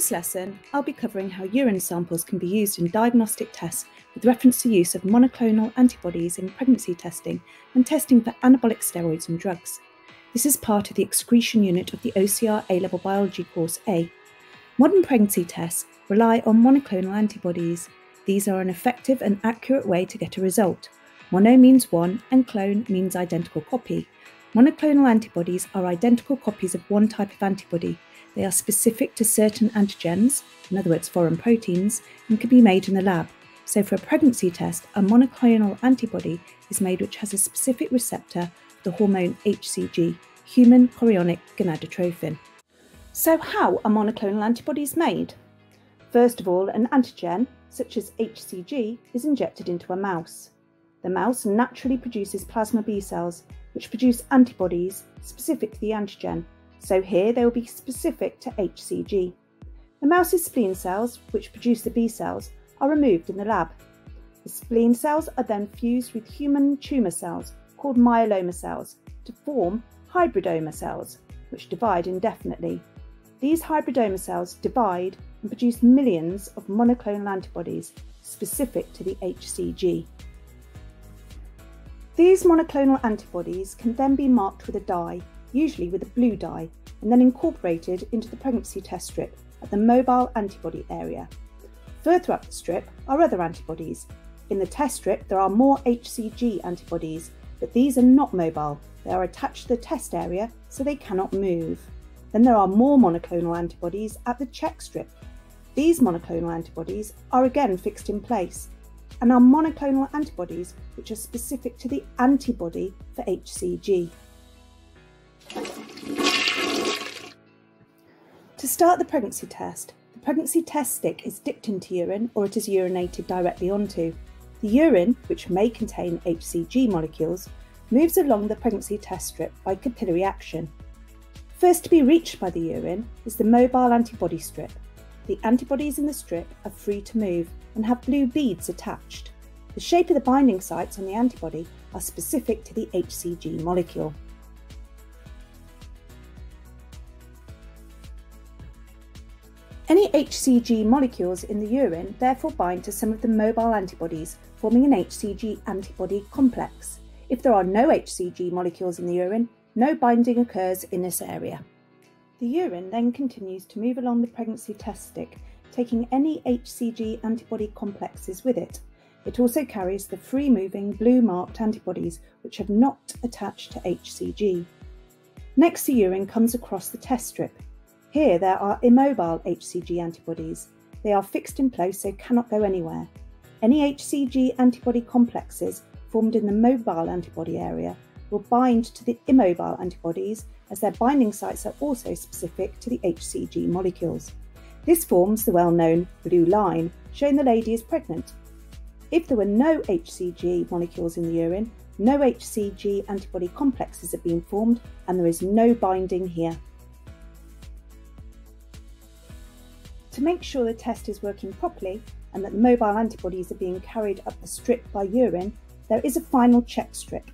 this lesson, I'll be covering how urine samples can be used in diagnostic tests with reference to use of monoclonal antibodies in pregnancy testing and testing for anabolic steroids and drugs. This is part of the excretion unit of the OCR A level biology course A. Modern pregnancy tests rely on monoclonal antibodies. These are an effective and accurate way to get a result. Mono means one and clone means identical copy. Monoclonal antibodies are identical copies of one type of antibody they are specific to certain antigens, in other words, foreign proteins, and can be made in the lab. So, for a pregnancy test, a monoclonal antibody is made which has a specific receptor for the hormone HCG, human chorionic gonadotrophin. So, how are monoclonal antibodies made? First of all, an antigen, such as HCG, is injected into a mouse. The mouse naturally produces plasma B cells, which produce antibodies specific to the antigen so here they will be specific to HCG. The mouse's spleen cells, which produce the B cells, are removed in the lab. The spleen cells are then fused with human tumour cells, called myeloma cells, to form hybridoma cells, which divide indefinitely. These hybridoma cells divide and produce millions of monoclonal antibodies specific to the HCG. These monoclonal antibodies can then be marked with a dye usually with a blue dye, and then incorporated into the pregnancy test strip at the mobile antibody area. Further up the strip are other antibodies. In the test strip, there are more HCG antibodies, but these are not mobile. They are attached to the test area, so they cannot move. Then there are more monoclonal antibodies at the check strip. These monoclonal antibodies are again fixed in place and are monoclonal antibodies which are specific to the antibody for HCG. To start the pregnancy test, the pregnancy test stick is dipped into urine or it is urinated directly onto. The urine, which may contain HCG molecules, moves along the pregnancy test strip by capillary action. First to be reached by the urine is the mobile antibody strip. The antibodies in the strip are free to move and have blue beads attached. The shape of the binding sites on the antibody are specific to the HCG molecule. HCG molecules in the urine therefore bind to some of the mobile antibodies, forming an HCG antibody complex. If there are no HCG molecules in the urine, no binding occurs in this area. The urine then continues to move along the pregnancy test stick, taking any HCG antibody complexes with it. It also carries the free moving blue marked antibodies which have not attached to HCG. Next, the urine comes across the test strip. Here there are immobile HCG antibodies. They are fixed in place so cannot go anywhere. Any HCG antibody complexes formed in the mobile antibody area will bind to the immobile antibodies as their binding sites are also specific to the HCG molecules. This forms the well-known blue line showing the lady is pregnant. If there were no HCG molecules in the urine, no HCG antibody complexes have been formed and there is no binding here. To make sure the test is working properly and that the mobile antibodies are being carried up the strip by urine, there is a final check strip.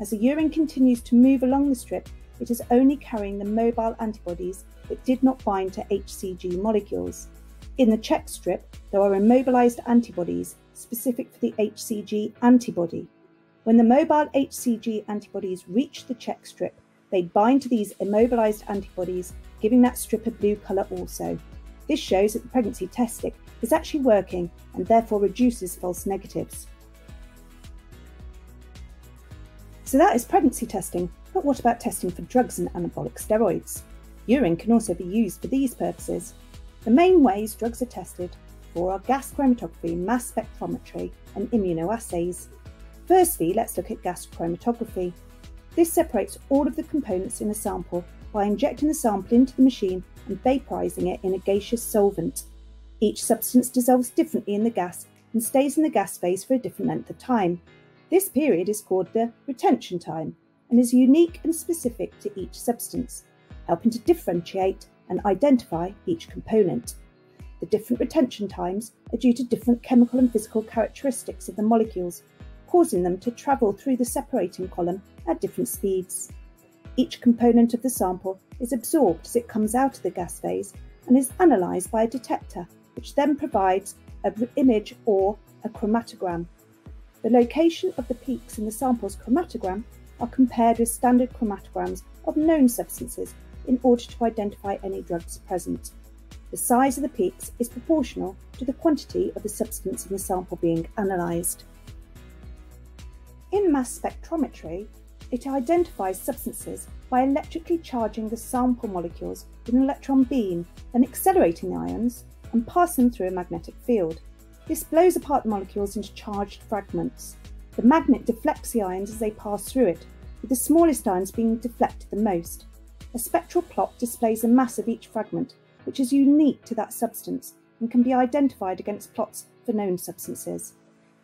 As the urine continues to move along the strip, it is only carrying the mobile antibodies that did not bind to HCG molecules. In the check strip, there are immobilized antibodies specific for the HCG antibody. When the mobile HCG antibodies reach the check strip, they bind to these immobilized antibodies, giving that strip a blue colour also. This shows that the pregnancy test stick is actually working and therefore reduces false negatives. So that is pregnancy testing, but what about testing for drugs and anabolic steroids? Urine can also be used for these purposes. The main ways drugs are tested for are gas chromatography, mass spectrometry, and immunoassays. Firstly, let's look at gas chromatography. This separates all of the components in a sample by injecting the sample into the machine and vaporizing it in a gaseous solvent. Each substance dissolves differently in the gas and stays in the gas phase for a different length of time. This period is called the retention time and is unique and specific to each substance, helping to differentiate and identify each component. The different retention times are due to different chemical and physical characteristics of the molecules, causing them to travel through the separating column at different speeds. Each component of the sample is absorbed as it comes out of the gas phase and is analysed by a detector, which then provides an image or a chromatogram. The location of the peaks in the sample's chromatogram are compared with standard chromatograms of known substances in order to identify any drugs present. The size of the peaks is proportional to the quantity of the substance in the sample being analysed. In mass spectrometry, it identifies substances by electrically charging the sample molecules with an electron beam, then accelerating the ions and passing them through a magnetic field. This blows apart the molecules into charged fragments. The magnet deflects the ions as they pass through it, with the smallest ions being deflected the most. A spectral plot displays the mass of each fragment, which is unique to that substance and can be identified against plots for known substances.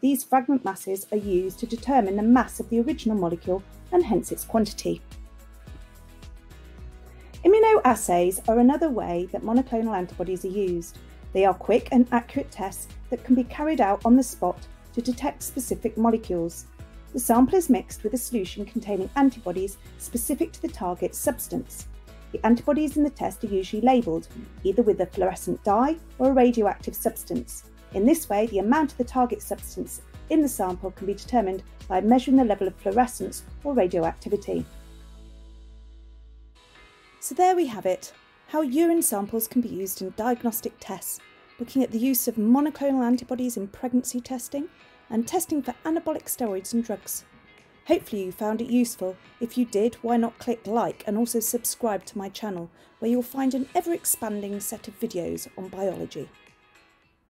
These fragment masses are used to determine the mass of the original molecule and hence its quantity. Immunoassays are another way that monoclonal antibodies are used. They are quick and accurate tests that can be carried out on the spot to detect specific molecules. The sample is mixed with a solution containing antibodies specific to the target substance. The antibodies in the test are usually labelled, either with a fluorescent dye or a radioactive substance. In this way, the amount of the target substance in the sample can be determined by measuring the level of fluorescence or radioactivity. So there we have it, how urine samples can be used in diagnostic tests, looking at the use of monoclonal antibodies in pregnancy testing and testing for anabolic steroids and drugs. Hopefully you found it useful. If you did, why not click like and also subscribe to my channel where you'll find an ever expanding set of videos on biology.